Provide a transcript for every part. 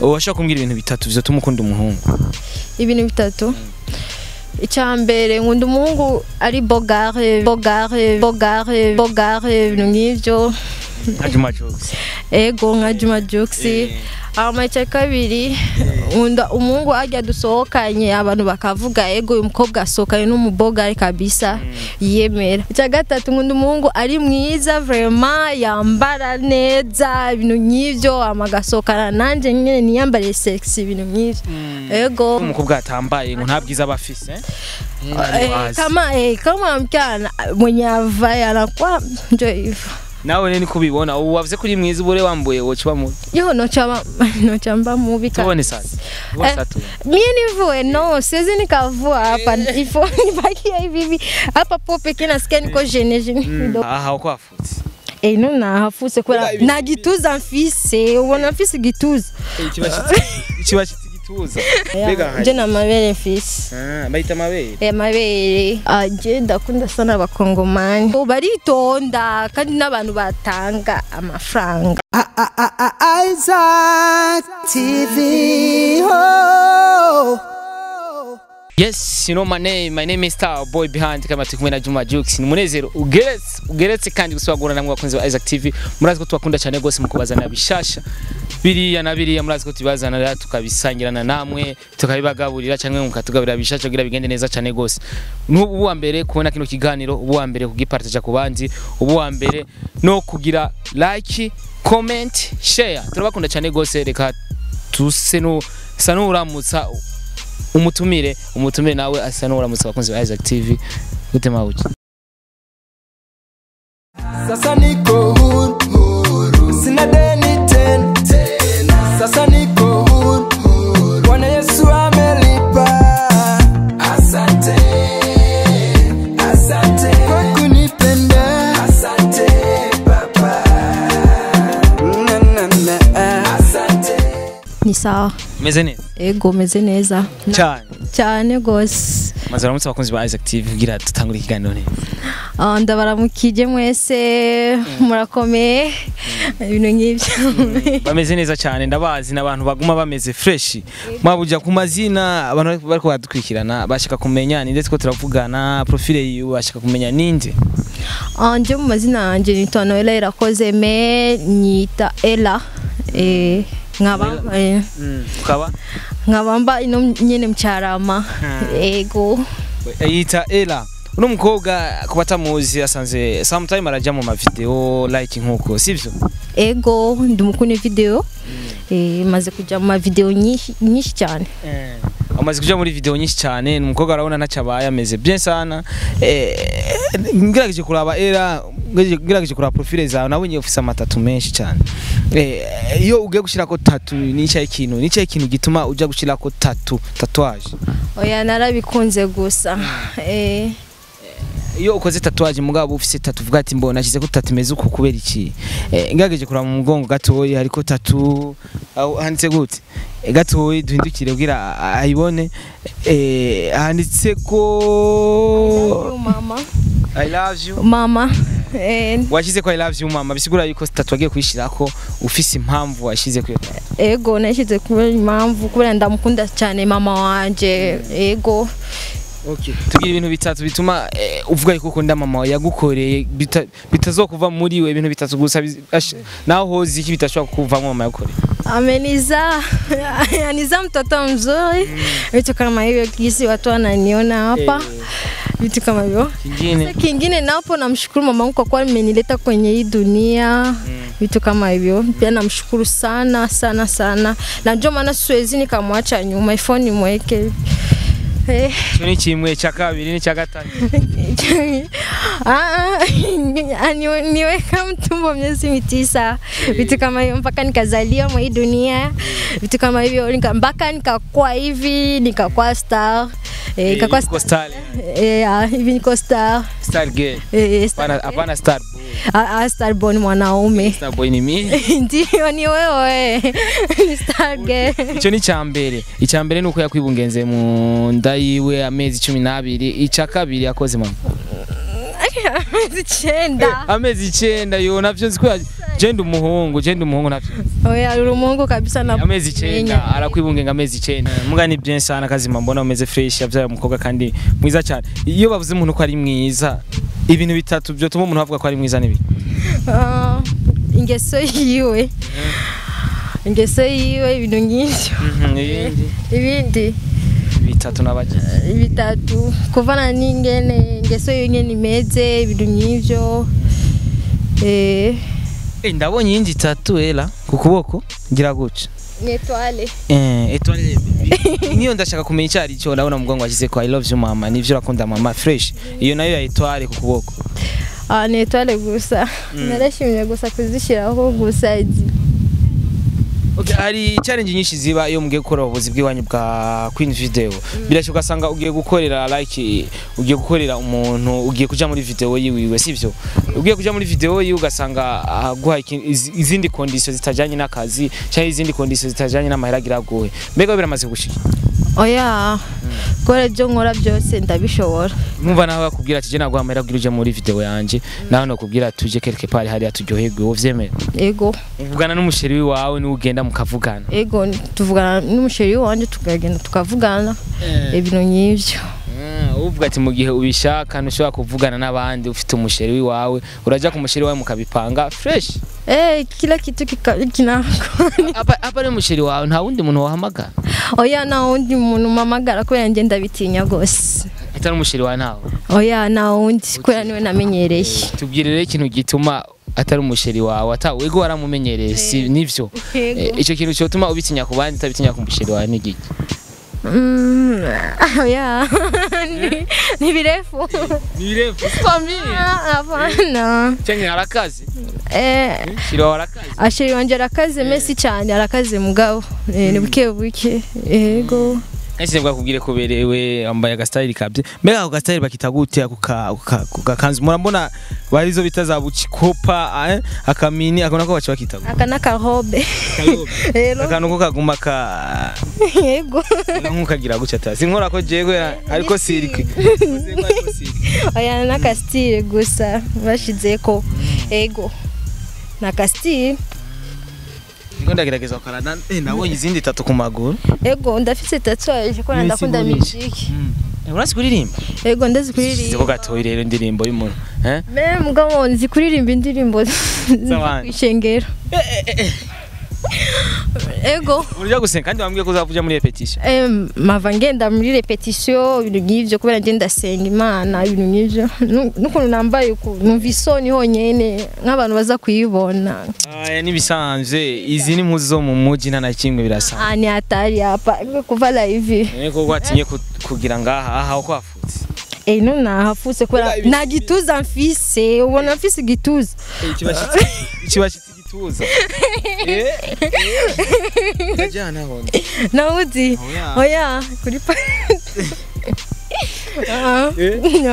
washaka kumbwira ibintu bitatu. Bizatuma ukunda umuhungu. Ibintu bitatu. Icya mbere nkunda umuhungu ari bogare bogare bogare bogare ibintu nk'ibyo. Nka Juma Jokes ego nka juma jokisi hama icya kabiri nkunda umuhungu ajya dusohokanye abantu bakavuga ego uyu mukobwa asohokanye n'umubogare kabisa. Yiyemera icya gatatu nkunda umuhungu ari mwiza vrema yambara neza ibintu nk'ibyo ama agasohokana nanjye nyine niyambare sexy ibintu nk'ibyo. Ego. Umukobwa atambaye ngo nta bwiza aba afise eh? Eh, kama eh, kama mchana mwenye avae anakuwa ndio hivyo nawe nini kubibona? Ubu wavuze kuri uri mwiza ubure wambuye woca mu yo nochama nochamba mubi ka tubone sasa tubone Eh. sasa mie nivue no siwezi nikavua hapa. Ifo nibakia hivi hivi. Hapa po pekee nasikia niko jene jene kidogo. Aha uko afuti eh no kwa na gituza mfise ubona mfise gituza. Ikiba kitugituza mbega je na mabere mfise Ah, bayita amabere Eh, mabere aje ndakunda sana abakongomani baritonda kandi n'abantu batanga amafaranga. Isaac TV. Oh. Yes, you know my name. My name is Star Boy Behind kama turi kumwe na Juma Jux. Ni munezero ugeretse ugeretse kandi gusubagura namwe bakunzi ba Isaac TV. Murazi ko tubakunda cyane gose mu kubazana bishasha. Biriya na biriya murazi ko tubazanira tukabisangirana namwe tukabibagaburira cyangwa mukatugabira bishasha kugira bigende neza cyane gose. N'ubu wa mbere kubona kino kiganiro, ubu wa mbere kugipartager ku bandi, ubu wa mbere no kugira like, comment, share. Turabakunda cyane gose reka tuse no sanuramutsa umutumire umutumire nawe asa n'uramutse abakunzi ba Isaac TV gute mawuki Sasa niko huru, sina deni tena. Sasa niko ni sawa? Meze neza? Ego meze neza. Cyane. Cyane gose maze uramutse abakunzi ba Isaac TV kugira dutangure ikiganiro neza. Ah, ndabaramukije mwese. Murakomeye. Ibintu nk'ibyo. Bameze neza cyane. Ndabazi n'abantu baguma bameze fresh. Mwabuja ku mazina abantu bari kubadukurikirana bashaka kumenya ni ndetse ko turavugana profile yiwe bashaka kumenya ninde Ah, nje mu mazina yanjye nitwa Noella Irakoze me nyita Ella. Eh nkaba eh, ukaba nkaba mba ino nyene mcyarama ego. Yita Ella uno mukobwa ku batamuzi asanze. Sometime arajya mu mavideo like nk'uko sivyo ego. Ndi mukuni video eh maze kujya mu video nyinshi nyinshi cyane amaze kuja muri video nyinshi cyane umukobwa arabona ntacyo abaye ameze bien sana. Eh, ngerageje kuraba era ngerageje kuraba profile zawe nabonye ufise amatatu menshi cyane. Eh, iyo ugiye gushirako tatu nicyaye ikintu nicyaye ikintu gituma uja gushirako tatu tatuage oya narabikunze gusa. Eh iyo ukoze tatuage mugabo ufise tatu uvuga ati mbona nashyize ko tatu imeze uku kubera iki? Eh, ngerageje kuraba mu mugongo gatoyi hariko tatu handitse gute? Eh, gatoyi duhindukire kugira ayibone. Eh, handitse ko mama. I love you. Mama washyize ko I love you mama. Bisigura yuko tatu wagiye kuyishirako ufise impamvu washyize ko ego nashyize kubera impamvu kubera ndamukunda cyane mama wanje. Ego. okay. Tugira ibintu bitatu bituma eh, uvuga yuko ukunda mama yagukoreye bita- bitazokuva muri we ibintu bitatu gusa naho hozi iki bitashobora kuvamo mama yagukoreye? Ameniza aniza mtoto mzuri. Vitu kama hivyo kisi watu wananiona hapa. Vitu kama hivyo. Kingine. Kingine napo namshukuru mama wangu kwa kuwa amenileta kwenye hii dunia. Vitu kama hivyo. Pia namshukuru sana sana sana. Na ndio maana siwezi nikamwacha nyuma ifo nimweke Eh, icyo ni kimwe cya kabiri n'icya gatatu. Ah, ani niwe- niweka mtumbo miezi mitisa. Vitu kama hivyo mpaka nikazaliwa mwa hii dunia. Vitu kama hivyo nika, mpaka nikakuwa hivi nikakuwa star. Eh, nikakuwa star eh, ah, hivi niko star. Star girl eh, hapana hapana star boy ah, ah, star born mwanaume star boy ni mimi ndio ni wewe. Ni star girl. Icyo ni icya mbere. Icya mbere ni uko yakwibungenze mu nda yiwe amezi cumi n'abiri. Icya kabiri yakoze mama? Amezi icyenda. Amezi icyenda. Yo navyo nzi ko ya- je ndi umuhungu je ndi umuhungu navyo. Oya uri umuhungu kabisa na amezi Menya. arakwibungenga amezi icenda muga ni bien sana kazima mbona umeze fresh yavyaye umukobwa kandi mwiza cyane. Iyo bavuze umuntu ko ari mwiza ibintu bitatu byotuma umuntu avuga ko ari mwiza nibi Ah, ingeso yiwe. Ingeso yiwe ibintu nk'ivyo ibindi. Ibindi. Bitatu n'abagize bitatu. Kuvana n'ingene ingeso yiwe ingene imeze ibintu nk'ivyo eh. Eh, ndabonye iyindi tatu era ku kuboko ngira guca ni etoile eh etoile niyo ndashaka kumenya icyo ari cyo ndabona mugongo washyize ko i love you mama. Nivyo urakunda mama. Fresh. Iyo na yo ya etoile ku kuboko. Ah, ni etoile gusa narashimye gusa kuzishyiraho gusa hari challenge nyinshi ziba iyo mugiye gukora ubuzi bw'iwanyu bwa Queen Video. Birashoboka ugasanga ugiye gukorera like ugiye gukorera umuntu ugiye kuja muri video yiwiwe sivyo? Ugiye kuja muri video yiwe ugasanga aguha izindi conditions zitajanye n'akazi cyangwa izindi conditions zitajanye n'amahera agira guhe. Mbega biramaze gushika. Oya kubera ibyo nkora byose ndabishobora. Mwumva nawe bakubwira ati amahera kugira uje muri video yanje. Nawe nakubwira tuje quelque part hariya turyoherwe. Uvyemera. ego. Uvugana n'umusheri wawe ni ugenda mukavugana. ego tuvugana n'umusheri wanjye tukagenda tukavugana. Ibintu nk'ibyo Ah, uvuga ati mu gihe ubishaka ntushobora kuvugana n'abandi ufite umusheri wawe uraja ku musheri wawe mukabipanga fresh. Eh, kila kitu kika- kinako apa apa ari umusheri wawe nta wundi muntu wahamagara oya nta wundi muntu mpamagara kubera njye ndabitinya rwose atari umusheri wawe ntawe oya nta wundi kubera ni we namenyereye tubwire rero ikintu gituma atari umusheri wawe ata wego waramumenyereye si nivyo. Eh, ico kintu cyotuma ubitinya ku bandi utabitinya ku musheri wawe ni giki Mm, oya Ni- ni virefu ni birefu famille Ah, hapana cyane harakazi Eh, asheri wanje arakaze mesi cyane arakaze mugabo. Eh, ni buke buke. Yego Ese bwakubwire ko berewe ambaye agastyle kabye. Mbega ako gastyle bakita gute? Ako ka- ako ka- ako gakanzu. Murabona barizo bita za bucikopa eh, akamini akona ko baca bakita aka n'akarobe. Akantu ko kaguma ka yego nkukagira gutya ta. Sinkora ko jewe ariko sirikwi oya n'akasitire gusa bashizeko ego n'akasitire niko ndagerageza gukarana eh nabonye izindi tatu ku maguru. Ego ndafise tatuwaje kubera ndakunda miziki urazi kuririmba? Ego ndazi kuririmba. Gatoyi rero indirimbo y'umuntu. Eh? Mugabo nzi kuririmba indirimbo. Z'abandi. kwishengero ego. Urya gusenga kandi wambwiye ko uzavuja muri repetition? Em, mava ngenda muri repetition ibintu nk'ivyo kubera ngenda senga imana ibintu nk'ivyo. Nu- n'ukuntu nambaye numva isoni honyene nk'abantu baza kuyibona. Aya nibisanzwe izi ni impuzu zo mu muji nta na kimwe birasa Ah, ni hatari hapa. Kuvala hivi niko gwatinye ku- kugira ngaha aha uko hafutse. Eh, no nahafuse kubera nta gituza mfise. Ubona mfise igituza. Ikibashitsi. gituza urajyana ho nawuzi Oya. oya kuri pa Ah,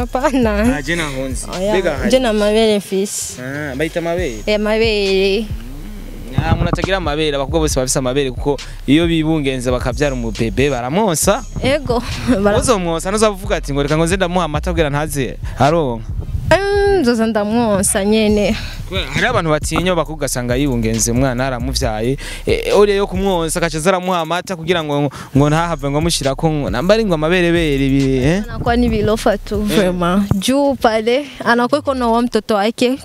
hapana ntaje nahonze oya nje na mabere mfise Ah, bayita amabere Eh, mabere. Nta muntu atagira amabere abakobwa bose bafise amabere kuko iyo bibungenze bakabyara umubebe baramwonsa ego. Uzomwonsa ntuzavuga ati ngo reka ngo nze ndamuha amata abwira ntaze aronka. Mm, nzoza ndamwonsa Kubera hari abantu batinya bakobwa ugasanga yibungenze umwana aramuvyaye. Eh, uriya yo kumwonsa akaca aza aramuha amata kugira ngo ngo ntahave ngo amushyirako ngo namba ari ngo amaberebere ibi eh? anakuwa ni vilofa tu vraiment. Juu pale anakuwa iko naoa mtoto wake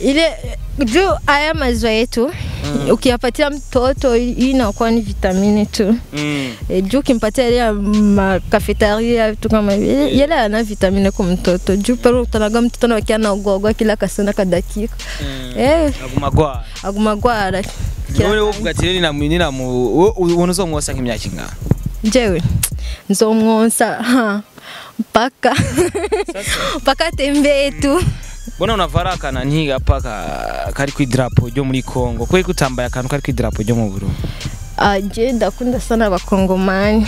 ile juu haya maziwa yetu mm. ukiyapatia mtoto hii inakuwa ni vitamini tu. Mm. e, juu ukimpatia ile makafetaria vitu kama vile yale ana vitamini kwa mtoto. Juu pale utanaga mtoto nawakia naogogwa kila kasana kadakika. Dakika aguma agwara agumagwara. None wovuga ati rero ninamu ninamu ubona uzomwosa nk'imyaka ingana njewe nzomwonsa mpaka. Mpaka tembee tu bona unavara akana ntiga paka kari ku idarapo ryo muri Kongo? Kweri kutambaye akantu kari ku idarapo ryo mu Burundi? Aje ndakunda sana abakongomani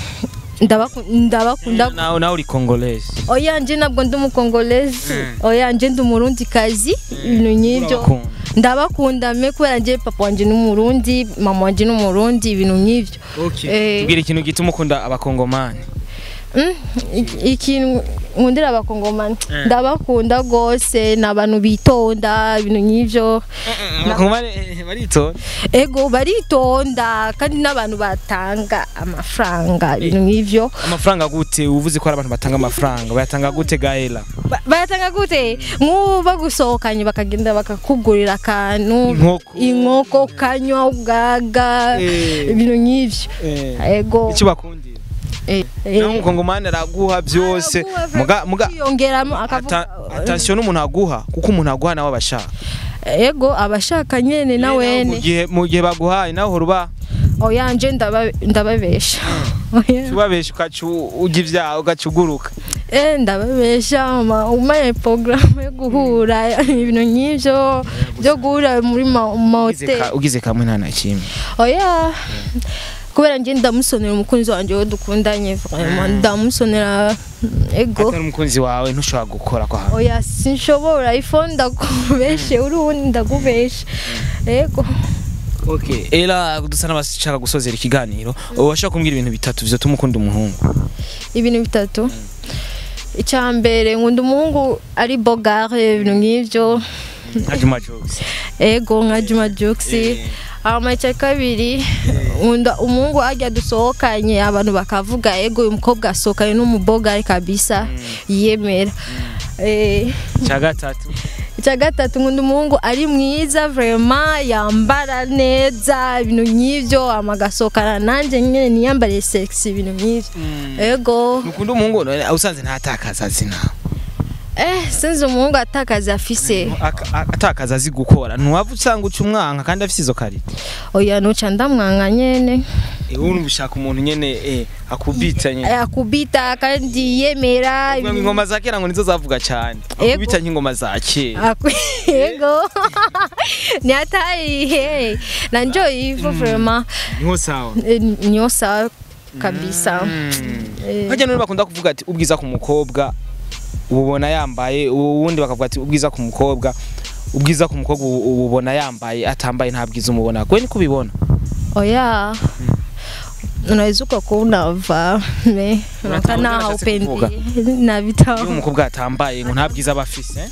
Ndabaku- ndabakunda nawe nawe uri Congolese oya nje ntabwo ndi umukongolezi oya nje ndi umurundi kazi ibintu nk'ibyo ndabakunda me kubera nje papa wanje ni umurundi mama wanje ni umurundi ibintu nk'ibyo Eh, tubwire ikintu gituma ukunda abakongomani. Mm, iki- ikintu nkundira abakongomani Eh. ndabakunda rwose ni abantu bitonda ibintu nk'ibyo. Eh, ego baritonda kandi n'abantu batanga amafaranga ibintu nk'ibyo. amafaranga gute? Uvuze ko hari abantu batanga amafaranga bayatanga gute gahera Ba- bayatanga gute? Nk'ubu bagusohokanye bakagenda bakakugurira akantu. Inkoko. ugaga Eh. ibintu nk'ibyo. Ego. Icyo Eh, eh. naho umukongomani araguha byose. Muga muga. Yongeramo akavuga ata- attention n'umuntu aguha kuko umuntu aguha nawe abashaka ego abashaka nyene na mu gihe mu gihe baguhaye nawe uba oyanje ndaba- ndababesha. Oya. ubabesha ugaca ujya ibyaha ugaca uguruka. Eh, ndababesha ma- umaye porogaramu yo guhura ibintu nk'ibyo byo guhura muri mahoteli ugize kamwe nta na kimwe. Oya kubera njye ndamusonera umukunzi wanjye wo dukundanye vraiment ndamusonera ego. Atari umukunzi wawe ntushobora gukora kwa hantu oya sinshobora ifo ndakubeshe uri uwundi ndakubeshe ego. Okay era dusa n'abashaka gusozera ikiganiro. Washaka kumbwira ibintu bitatu bizatuma ukunda umuhungu. Ibintu bitatu. Icya mbere nkunda umuhungu ari bogare ibintu nk'ibyo. Nka Juma Jokes. Ego nka juma jukisi hama icya kabiri nkunda umuhungu ajya dusohokanye abantu bakavuga ego uyu mukobwa asohokanye n'umubogare kabisa. Yiyemera Eh, cya gatatu. Icya gatatu nkunda umuhungu ari mwiza vrema yambara neza ibintu nk'ibyo agasohokana nanjye nyine niyambariye sexy ibintu nk'ibyo ego. Nukunda umuhungu usanze ntatakaza zina. Eh sinzi umuhungu atakazi afise. Atakaza azi gukora. Ntiwaba usanga uca umwanka kandi afite izo karita oya nuca ndamwanga nyene. Ubu ushaka umuntu nyene eh, akubita nyene. Akubita kandi ngo ingoma za kera ngo nizo zavuga cyane. Akubita nk'ingoma za kera. Yego ni hatari he na njo hivyo vraiment. Niho sawa. Eh, niyo sawa kabisa. Eh, hajya none bakunda kuvuga ati ubwiza ku mukobwa ububona yambaye ubundi bakavuga ati ubwiza ku mukobwa ubwiza ku mukobwa ubu- ububona yambaye atambaye nta bwiza umubona. Kwe niko ubibona? Oya. Unaweza ukakuwa unavaa me Unataka kuvuga? haupendi na iyo vitabu umukobwa atambaye ngo nta bwiza aba afise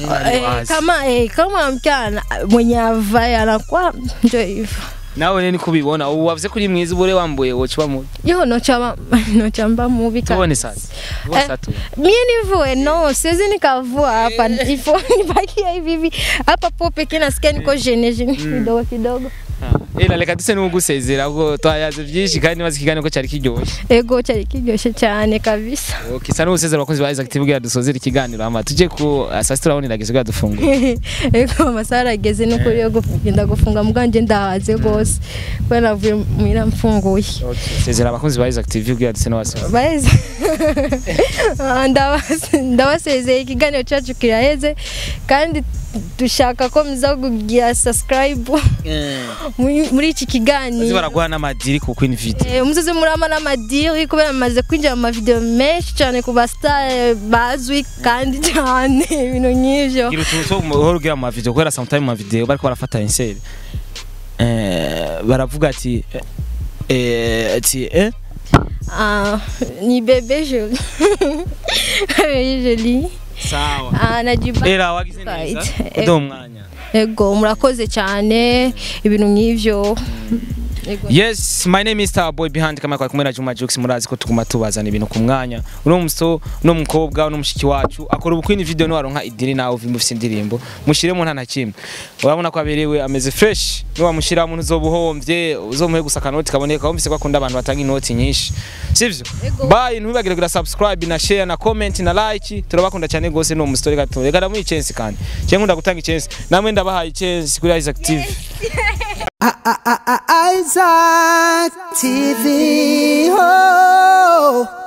Eh, kama eh, kama mchana. Mwenye avae anakuwa njo hivyo. Nawe rero niko ubibona ubu wavuze ko uri mwiza ubure wambuye woca uba mubi. Yo nochama nochamba mubi ka tubone sasa Eh, Satu. mie nivue no siwezi nikavua hapa. Ifo nibakia hivi hivi. Hapa po pekee nasikia niko jene jene kidogo kidogo. Ela reka duse n'ugusezera ubwo twayaze byinshi kandi maze ikiganiro ko cyari kiryoshye ego cyari kiryoshye cyane kabisa. Okay sa n'ugusezera abakozi ba Isaac TV bwira dusozera ikiganiro ama tuje ku asasi sita urabona irageze bwa dufungura ego amasaha arageze n'ukuri yo kugenda gufunga muganje ndahaze rwose. Kubera navuye muhira mfunguye. Sezera abakozi ba Isaac TV bwira duse n'abasoza baheze Ah, ndabas- ndabasezeye ikiganiro cyacu kiraheze kandi dushaka ko muza kugira subscribe. Muri muri iki kiganiro baraguha n'amadiri ku Queen Video. Eh, umusozi murama n'amadiri kubera amaze kwinjira mu mavideo menshi cyane ku basitari bazwi kandi cyane ibintu nk'ibyo gira utuntu two uhora ugira mu mavideo kubera sometime mu mavideo bariko barafata inseri. Eh baravuga ati eh, eh ati eh? Ah, ni bebe joli. Joli. Sawa. Ah, era wagize neza udo umwanya ego murakoze cyane ibintu nk'ibyo Ego. Yes, my name is Star Boy behind kama kwa kumwe na Juma Jokes murazi ko tuguma tubazana ibintu ku mwanya. Uno muso no mukobwa uno mushiki wacu akora ubukwini video no waronka idiri nawe uvimba ufite indirimbo. Mushiremo nta na kimwe. Urabona ko aberewe ameze fresh. No wamushira mu uzobuhomvye uzomuhe gusa kanoti kaboneka ko akunda abantu batanga inoti nyinshi. Sivyo? Bye ntubagire kugira subscribe na share na comment na like. Turabakunda cyane gose no mustori gato. Reka ndamuha chance kandi. Cye nkunda gutanga chance. Namwe ndabahaye chance kuri Isaac TV. Isaac TV. Oh.